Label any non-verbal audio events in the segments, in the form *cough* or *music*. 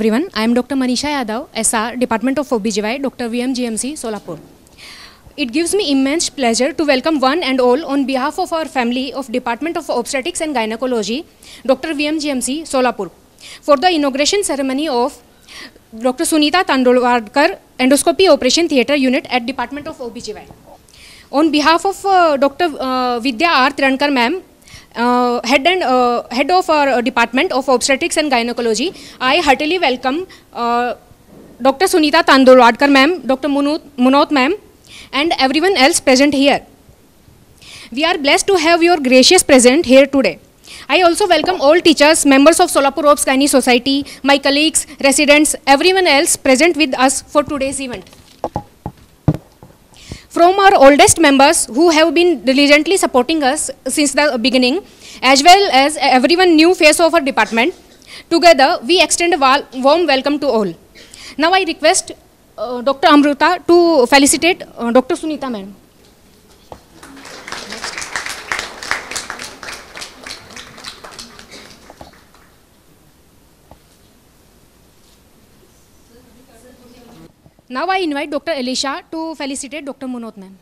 Every one I am doctor Manisha Yadav S R department of OB GY doctor V M G M C Solapur it gives me immense pleasure to welcome one and all on behalf of our family of department of obstetrics and gynaecology doctor V M G M C Solapur for the inauguration ceremony of doctor Sunita Tandolwadkar endoscopy operation theatre unit at department of O B G Y on behalf of doctor Vidya R Tirankar ma'am uh, head and uh, head of our uh, department of obstetrics and gynecology, I heartily welcome uh, Dr. Sunita Tandulwadkar ma'am, Dr. Munot ma'am, and everyone else present here. We are blessed to have your gracious presence here today. I also welcome all teachers, members of Solapur Obs Gynae Society, my colleagues, residents, everyone else present with us for today's event. From our oldest members who have been diligently supporting us since the beginning, as well as everyone new face of our department, together we extend a warm welcome to all. Now I request uh, Dr. Amruta to felicitate uh, Dr. Sunita ma'am. Now I invite Dr. Elisha to felicitate Dr. Munot ma'am.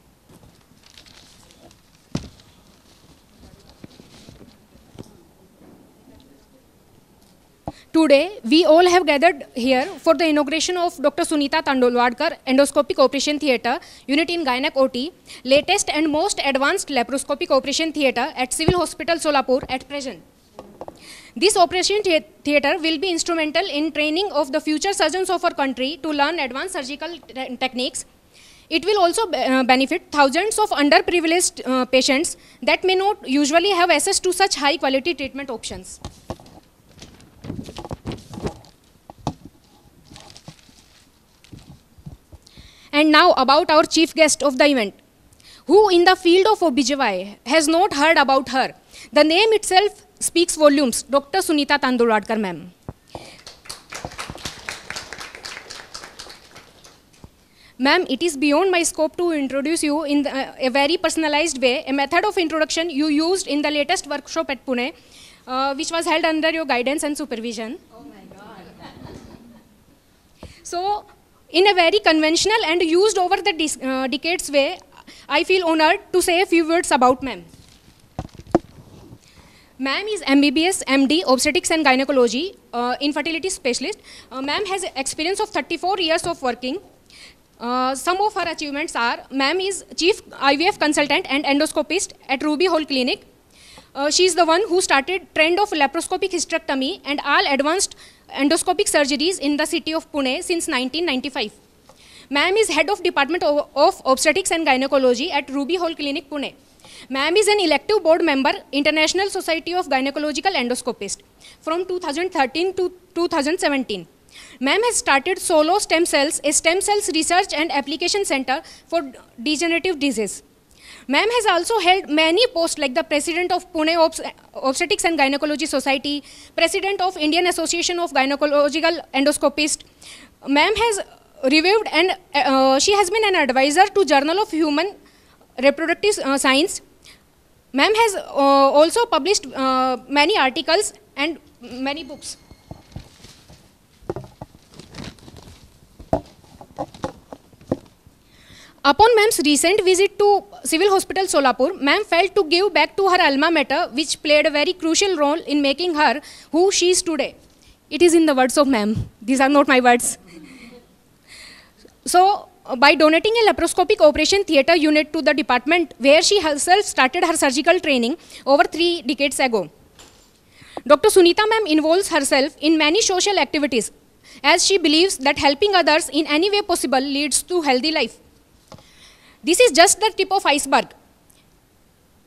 Today, we all have gathered here for the inauguration of Dr. Sunita Tandolwadkar Endoscopic Operation Theatre, unit in Gynec OT, latest and most advanced laparoscopic operation theatre at Civil Hospital Solapur at present. This operation theatre will be instrumental in training of the future surgeons of our country to learn advanced surgical te- techniques. It will also uh, benefit thousands of underprivileged uh, patients that may not usually have access to such high quality treatment options. And now about our chief guest of the event. Who in the field of OBGY has not heard about her? The name itself speaks volumes doctor Sunita Tandulwadkar ma'am ma'am it is beyond my scope to introduce you in a very personalise way a method of introduction you use in the latest workshop at Pune which was held under your guidance and supervision so in a very conventional and use over the decades way I feel honour to say few words about ma'am Ma'am is MBBS, MD, obstetrics and gynecology, uh, infertility specialist. Uh, ma'am has experience of 34 years of working. Uh, some of her achievements are, ma'am is chief IVF consultant and endoscopist at Ruby Hall Clinic. Uh, she is the one who started trend of laparoscopic hysterectomy and all advanced endoscopic surgeries in the city of Pune since 1995. Ma'am is head of Department of, of Obstetrics and Gynecology at Ruby Hall Clinic, Pune. Ma'am is an elective board member, International Society of Gynecological Endoscopists, from 2013 to 2017. Ma'am has started Solo Stem Cells, a stem cells research and application center for degenerative disease. Ma'am has also held many posts like the president of Pune Obs- Obstetrics and Gynecology Society, president of Indian Association of Gynecological Endoscopists. Ma'am has reviewed and uh, she has been an advisor to Journal of Human Reproductive uh, Science. Ma'am has uh, also published uh, many articles and many books. Upon ma'am's recent visit to Civil Hospital Solapur, ma'am felt to give back to her alma mater, which played a very crucial role in making her who she is today. It is in the words of ma'am. These are not my words. So, Uh, by donating a laparoscopic operation theatre unit to the department where she herself started her surgical training over three decades ago, Dr. Sunita ma'am involves herself in many social activities as she believes that helping others in any way possible leads to healthy life. This is just the tip of iceberg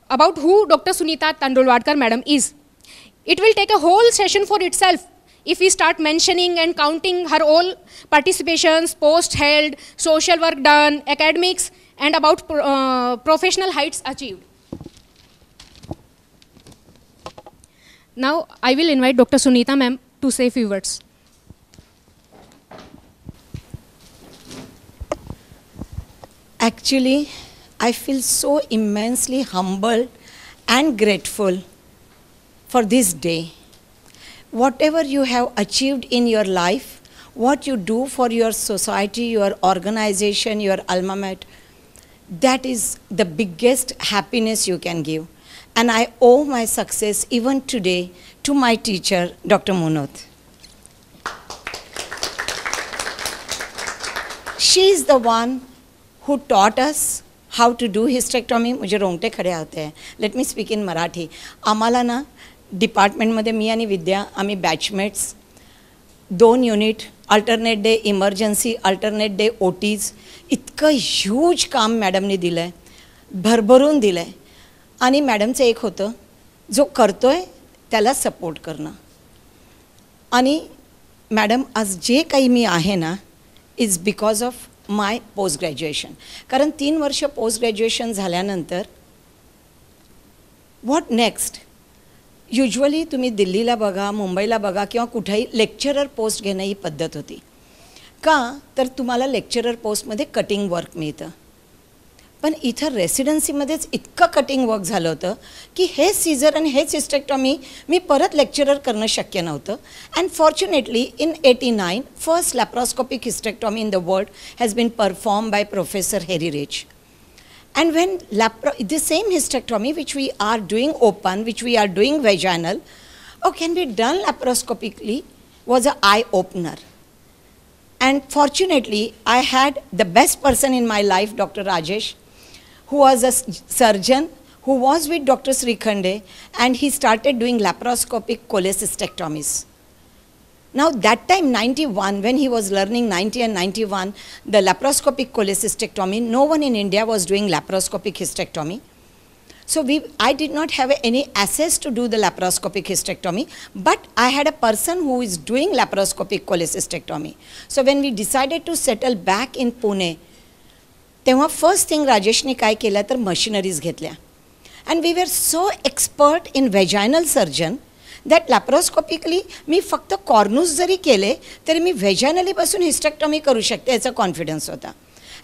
about who Dr. Sunita Tandulwadkar madam is. It will take a whole session for itself if we start mentioning and counting her all participations, posts held, social work done, academics, and about uh, professional heights achieved. Now, I will invite Dr. Sunita ma'am to say a few words. Actually, I feel so immensely humbled and grateful for this day whatever you have achieved in your life, what you do for your society, your organization, your alma mater, that is the biggest happiness you can give. And I owe my success even today to my teacher, Dr. Munot. She is the one who taught us how to do hysterectomy. मुझे रोंगटे खडे होते हैं let me speak in Marathi आम्हाला ना डिपार्टमेंटमध्ये मी आणि विद्या, आम्ही बॅचमेट्स दोन unit alternate day emergency alternate day O Ts इतकं ह्यूज काम मॅडमनी दिलं आहे भरभरून दिलं आहे आणि मॅडमचं एक होतं, जो करतो आहे सपोर्ट करणं. आणि मॅडम आज जे काही मी आहे ना is because of my post graduation कारण तीन वर्ष पोस्ट ग्रॅज्युएशन झाल्यानंतर व्हॉट नेक्स्ट युजली तुम्ही दिल्लीला बघा, मुंबईला बघा किंवा कुठेही लेक्चरर पोस्ट घेणं ही पद्धत होती. का? तर तुम्हाला लेक्चरर पोस्टमध्ये कटिंग वर्क मिळतं. पण इथं रेसिडन्सीमध्येच इतकं कटिंग वर्क झालं होतं की हे सीझर आणि हिस्टेक्टॉमी मी परत लेक्चरर करणं शक्य नव्हतं. And fortunately in eighty nine first laparoscopic hysterectomy in the world has been perform by professor Harry Reich And when lapro- the same hysterectomy which we are doing open, which we are doing vaginal, or can be done laparoscopically, was an eye opener. And fortunately, I had the best person in my life, Dr. Rajesh, who was a surgeon who was with Dr. Srikhande, and he started doing laparoscopic cholecystectomies. Now, that time, 91, when he was learning 90 and 91, the laparoscopic cholecystectomy, no one in India was doing laparoscopic hysterectomy. So, we, I did not have any access to do the laparoscopic hysterectomy, but I had a person who is doing laparoscopic cholecystectomy. So, when we decided to settle back in Pune, तेव्हा first thing राजेशने काय केलं तर machineries घेतल्या and we were so expert in व्हेजायनल surgeon That laparoscopically मी फक्त कॉर्नूस जरी केले तरी मी व्हेजॅनलीपासून हिस्टेक्टॉमी करू शकते याचा कॉन्फिडन्स होता.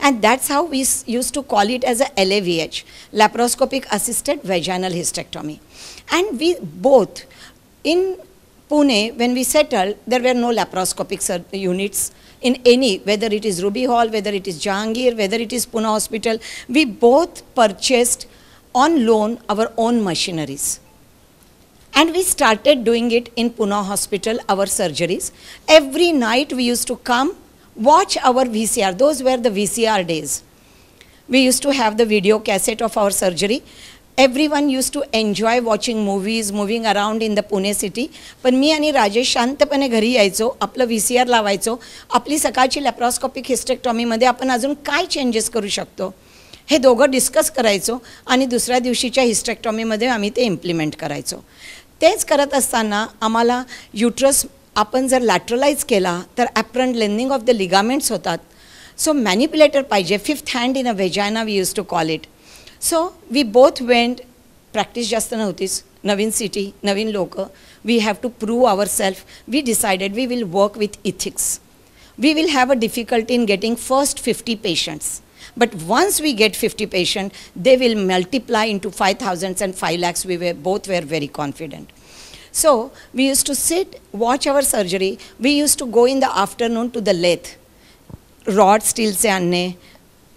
And that's how we use to call it as a L A V H laparoscopic assisted vaginal hysterectomy and we both in Pune when we settle there were no laparoscopic sir units in any whether it is Ruby Hall whether it is Jehangir whether it is Pune hospital we both purchased on loan our own machineries And we started doing it in Pune Hospital, our surgeries. Every night we used to come, watch our VCR. Those were the VCR days. We used to have the video cassette of our surgery. Everyone used to enjoy watching movies, moving around in the Pune city. पण मी आणि राजेश शांतपणे घरी यायचो आपलं V C R लावायचो आपली सकाळची लॅप्रॉस्कॉपिक हिस्टेक्टॉमीमध्ये आपण अजून काय चेंजेस करू शकतो हे दोघं डिस्कस करायचो आणि दुसऱ्या दिवशीच्या हिस्टेक्टॉमीमध्ये आम्ही ते इम्प्लिमेंट करायचो तेच करत असताना आम्हाला युट्रस आपण जर लॅटरलाइज केला तर apparent leaning of the ligaments होतात. सो मॅनिप्युलेटर पाहिजे. Fifth hand in a vagina we use to call it so we both went practice जास्त नव्हतीच. नवीन सिटी नवीन लोक. We have to prove our self we decided we will work with ethics we will have a difficulty in getting first fifty patients But once we get 50 patients, they will multiply into 5,000 and 5 lakhs. We were, both were very confident. So we used to sit, watch our surgery. We used to go in the afternoon to the lathe. Rod still say,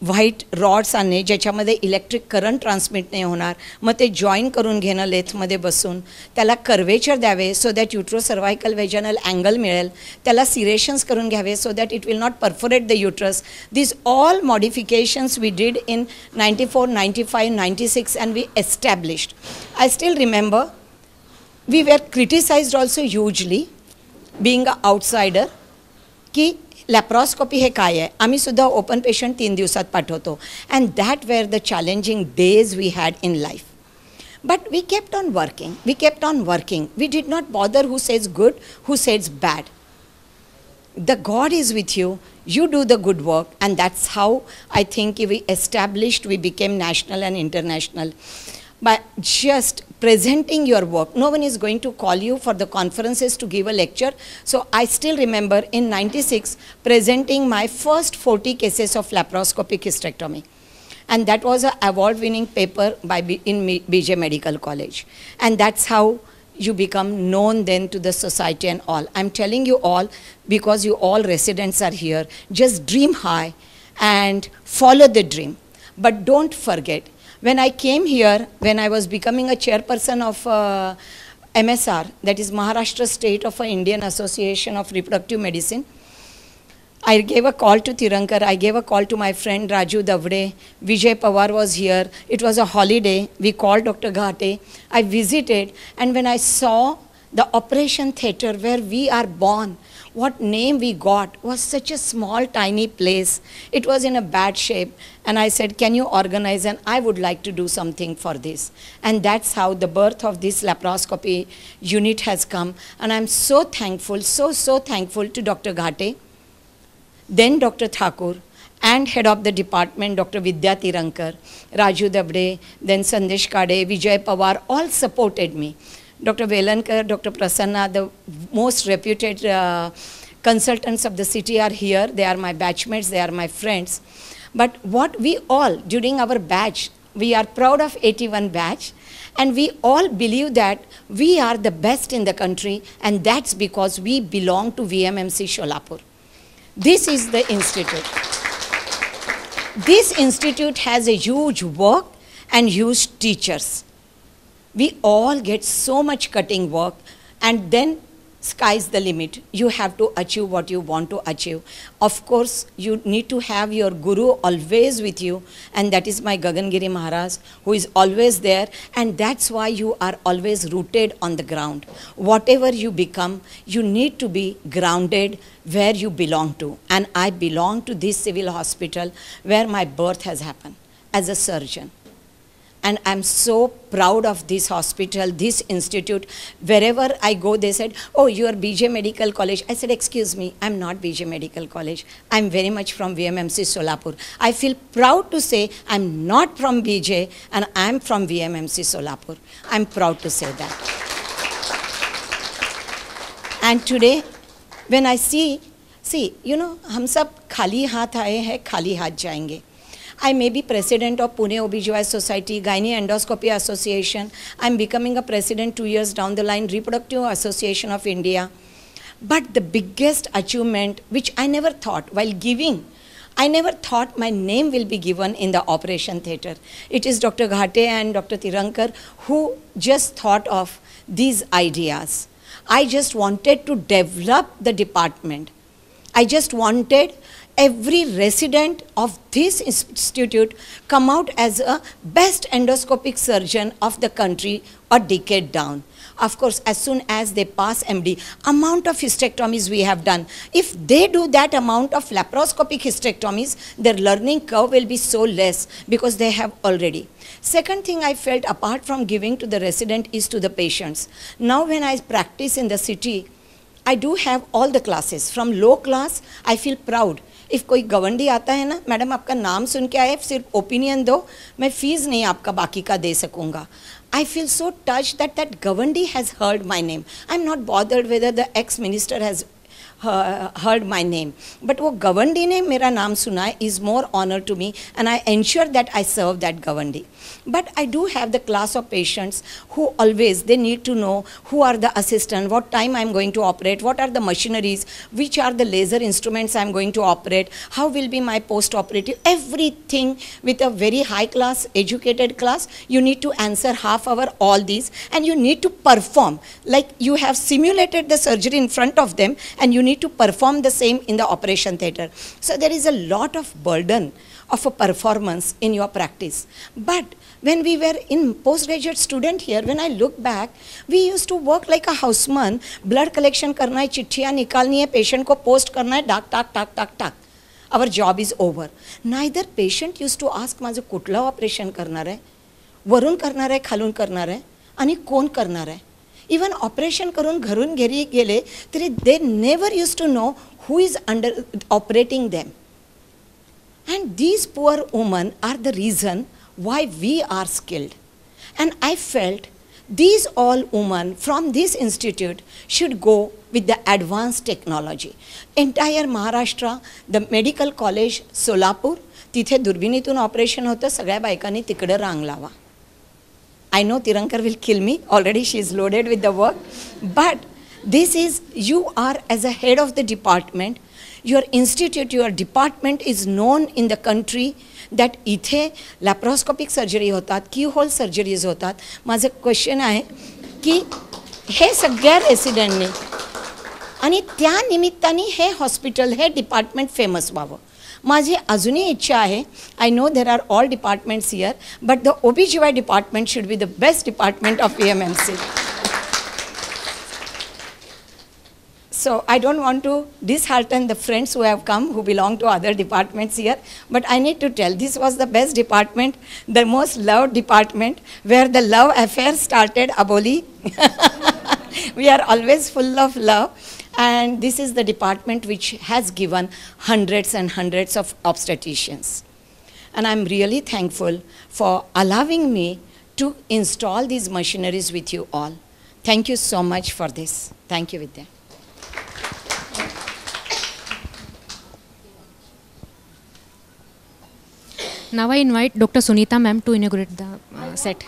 white rods आणणे ज्याच्यामध्ये electric current transmit नाही होणार मग ते join करून घेणं लेथमध्ये बसून त्याला curvature द्यावे so that utero cervical vaginal angle मिळेल. त्याला सिरेशन्स करून घ्यावे so that it will not perforate the uterus this all modifications we did in ninety four ninety five ninety six and we established I still remember we were criticised also hugely being a outsider की laparoscopy है काय है आम्ही सुधा open patient तीन दिवस पठवतो. And that were the challenging days we had in life but we kept on working we kept on working we did not bother who says good who says bad the God is with you you do the good work and that's how I think we established we became national and international by just presenting your work, no one is going to call you for the conferences to give a lecture. So I still remember in 96 presenting my first 40 cases of laparoscopic hysterectomy. And that was an award winning paper by B, in BJ Medical College. And that's how you become known then to the society and all. I'm telling you all because you all residents are here. Just dream high and follow the dream. But don't forget, when I came here, when I was becoming a chairperson of uh, MSR, that is Maharashtra State of Indian Association of Reproductive Medicine, I gave a call to Tirankar. I gave a call to my friend Raju Davde. Vijay Pawar was here. It was a holiday. We called Dr. Ghate. I visited, and when I saw the operation theater where we are born, what name we got was such a small, tiny place. It was in a bad shape. And I said, Can you organize? And I would like to do something for this. And that's how the birth of this laparoscopy unit has come. And I'm so thankful, so, so thankful to Dr. Ghate then Dr. Thakur and head of the department, Dr. Vidya Tirankar, Raju Dabde, then Sandesh Kade, Vijay Pawar, all supported me. Dr. Velankar, Dr. Prasanna, the most reputed uh, consultants of the city are here. They are my batchmates, they are my friends. But what we all, during our batch, we are proud of 81 batch, and we all believe that we are the best in the country, and that's because we belong to VMMC Sholapur. This is the institute. This institute has a huge work and huge teachers. We all get so much cutting work and then sky's the limit. You have to achieve what you want to achieve. Of course, you need to have your guru always with you, and that is my Gagangiri Maharaj, who is always there, and that's why you are always rooted on the ground. Whatever you become, you need to be grounded where you belong to. And I belong to this civil hospital where my birth has happened as a surgeon and I'm so proud of this hospital, this institute. Wherever I go, they said, oh, you are BJ Medical College. I said, excuse me, I'm not BJ Medical College. I'm very much from VMMC Solapur. I feel proud to say I'm not from BJ and I'm from VMMC Solapur. I'm proud to say that. And today, when I see, see, you know, हम सब खाली हाथ आए हैं खाली हाथ जाएंगे I may be president of Pune OBGY Society, Gynae Endoscopy Association. I'm becoming a president two years down the line, Reproductive Association of India. But the biggest achievement, which I never thought while giving, I never thought my name will be given in the operation theater. It is Dr. Ghate and Dr. Tirankar who just thought of these ideas. I just wanted to develop the department. I just wanted every resident of this institute come out as a best endoscopic surgeon of the country a decade down. Of course, as soon as they pass MD, amount of hysterectomies we have done. If they do that amount of laparoscopic hysterectomies, their learning curve will be so less because they have already. Second thing I felt apart from giving to the resident is to the patients. Now when I practice in the city, I do have all the classes. From low class, I feel proud if कोई गवंडी आता है ना, madam आपका नाम सुन के आए, सिर्फ़ ओपिनियन दो, मैं फ़ीस नहीं आपका बाकी का दे सकूँगा। I feel so touch that that गवंडी has heard my name I am not bothered whether the ex minister has heard my name. But वो गवंडी ने मेरा नाम सुना है is more honor to me and I ensure that I serve that गवंडी. But I do have the class of patients who always, they need to know who are the assistant, what time I'm going to operate, what are the machineries, which are the laser instruments I'm going to operate, how will be my post-operative, everything with a very high class, educated class, you need to answer half hour all these and you need to perform. Like you have simulated the surgery in front of them and you need to perform the same in the operation theater. So there is a lot of burden of a performance in your practice. But when we were in postgraduate student here, when I look back, we used to work like a houseman, blood collection करना है चिट्ठियाँ निकालनी है patient को post करना है डाक टाक टाक टाक टाक our job is over. Neither patient used to ask माझं कुठलं ऑपरेशन करणार आहे वरून करणार आहे खालून करणार आहे आणि कोण करणार आहे इवन ऑपरेशन करून घरून घरी गेले तरी they never use to know who is under operating them And these poor women are the reason why we are skilled. And I felt these all women from this institute should go with the advanced technology. Entire Maharashtra, the medical college Solapur तिथे दुर्बिणीतून operation होतं सगळ्या बायकांनी तिकडं रांग लावा I I know Tirankar will kill me. Already she is loaded with the work. But this is, you are as a head of the department, your institute, your department is known in the country that इथे laparoscopic surgery होतात की whole surgeries होतात माझं question आहे की हे सगळ्या रेसिडेंटनी आणि त्या निमित्ताने हे हॉस्पिटल हे डिपार्टमेंट फ़ेमस व्हावं माझी अजूनही इच्छा आहे I know there are all departments here but the O B G Y department should be the best department of E M M C So I don't want to dishearten the friends who have come who belong to other departments here, but I need to tell this was the best department, the most loved department, where the love affair started, Aboli. *laughs* we are always full of love, and this is the department which has given hundreds and hundreds of obstetricians. And I'm really thankful for allowing me to install these machineries with you all. Thank you so much for this. Thank you, Vidya. Now I invite Dr. Sunita ma'am to inaugurate the uh, set.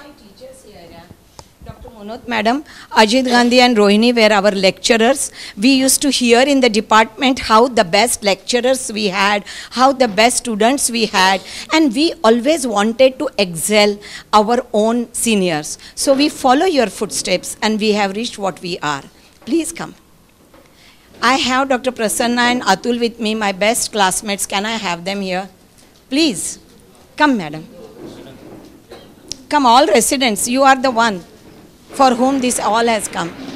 Madam, Ajit Gandhi and Rohini were our lecturers. We used to hear in the department how the best lecturers we had, how the best students we had, and we always wanted to excel our own seniors. So we follow your footsteps and we have reached what we are. Please come. I have Dr. Prasanna and Atul with me, my best classmates. Can I have them here? Please. Come, madam. Come, all residents, you are the one for whom this all has come.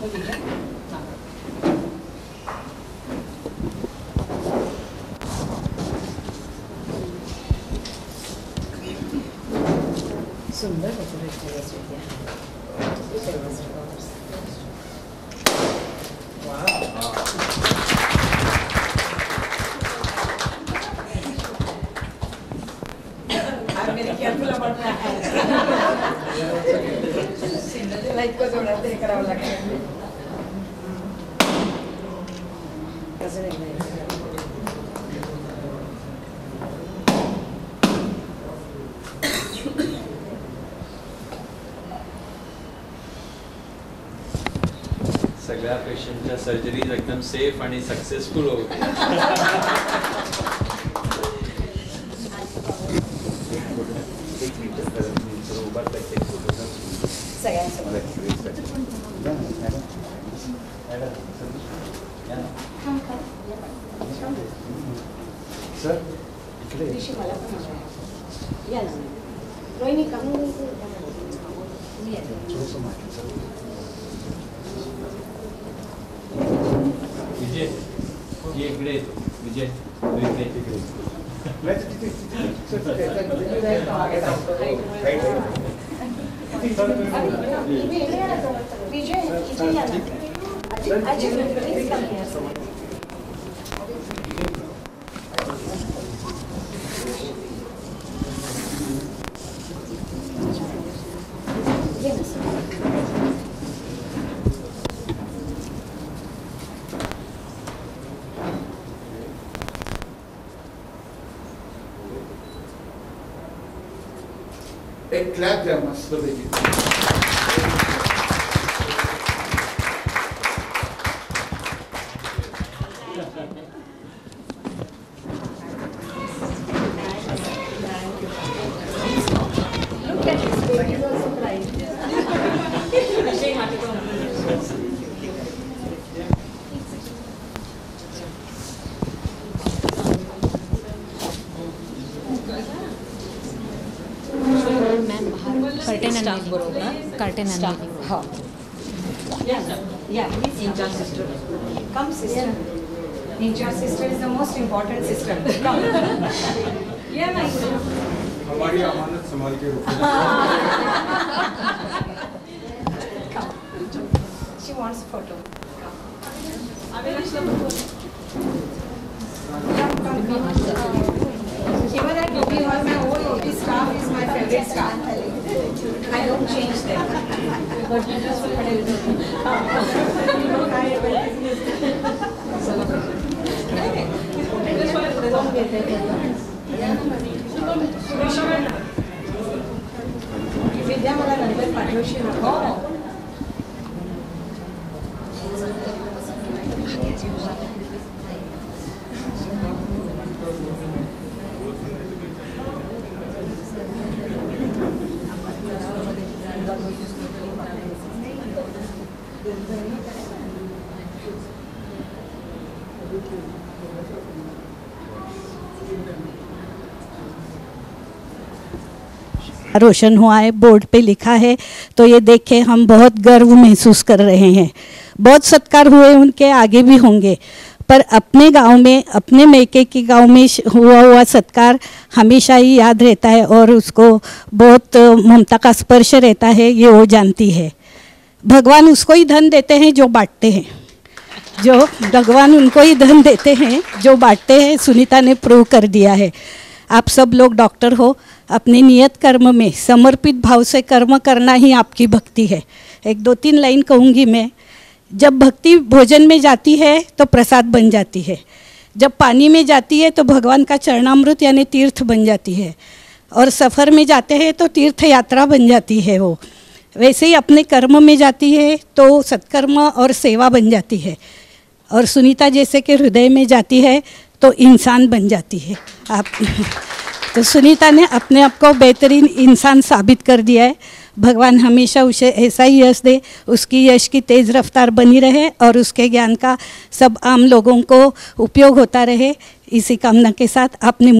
여기는 자. 숨 내보세요. सगळ्या पेशंटच्या surgeries एकदम safe आणि successful होऊ É claro, mas edildi. आणि curtain आणि हो. या ना. या, please come. Come, sister. Ninja sister is the most important sister. Come. *laughs* या ना इकडे. हमारी अमानत संभाल के रखो Come. She wants photo. Come, come, come. Even at Gopi Hall, my whole OT staff is my favorite staff. I don't change them. विद्या मला नंतर पाठवशील हो रोशन हुआ है, बोर्ड पे लिखा है तो ये देख के हम बहुत गर्व महसूस कर रहे हैं। बहुत सत्कार हुए उनके, आगे भी होंगे। पर अपने गाँव में, अपने मैके के गाँव में हुआ हुआ सत्कार हमेशा ही याद रहता है और उसको बहुत ममता का स्पर्श रहता है, ये वो जानती है। भगवान उसको ही धन देते हैं जो बांटते हैं। जो भगवान उनको ही धन देते हैं, जो बांटते हैं, सुनीता ने प्रूव कर दिया है। आप सब लोग डॉक्टर हो, अपने नियत कर्म में, समर्पित भाव से कर्म करना ही आपकी भक्ति है। एक दो तीन लाइन कहूँगी मैं। जब भक्ति भोजन में जाती है तो प्रसाद बन जाती है। जब पानी में जाती है तो भगवान का चरणामृत यानी तीर्थ बन जाती है। और सफ़र में जाते हैं तो तीर्थ यात्रा बन जाती है वो। वैसे ही अपने कर्म में जाती है तो सत्कर्म और सेवा बन जाती है। और सुनीता जैसे के हृदय में जाती है तो इंसान बन जाती है। आप *laughs* तो सुनीता ने अपने आप को बेहतरीन इंसान साबित कर दिया है। भगवान हमेशा उसे ऐसा ही यश दे, उसकी यश की तेज़ रफ्तार बनी रहे और उसके ज्ञान का सब आम लोगों को उपयोग होता रहे। इसी कामना के साथ अपने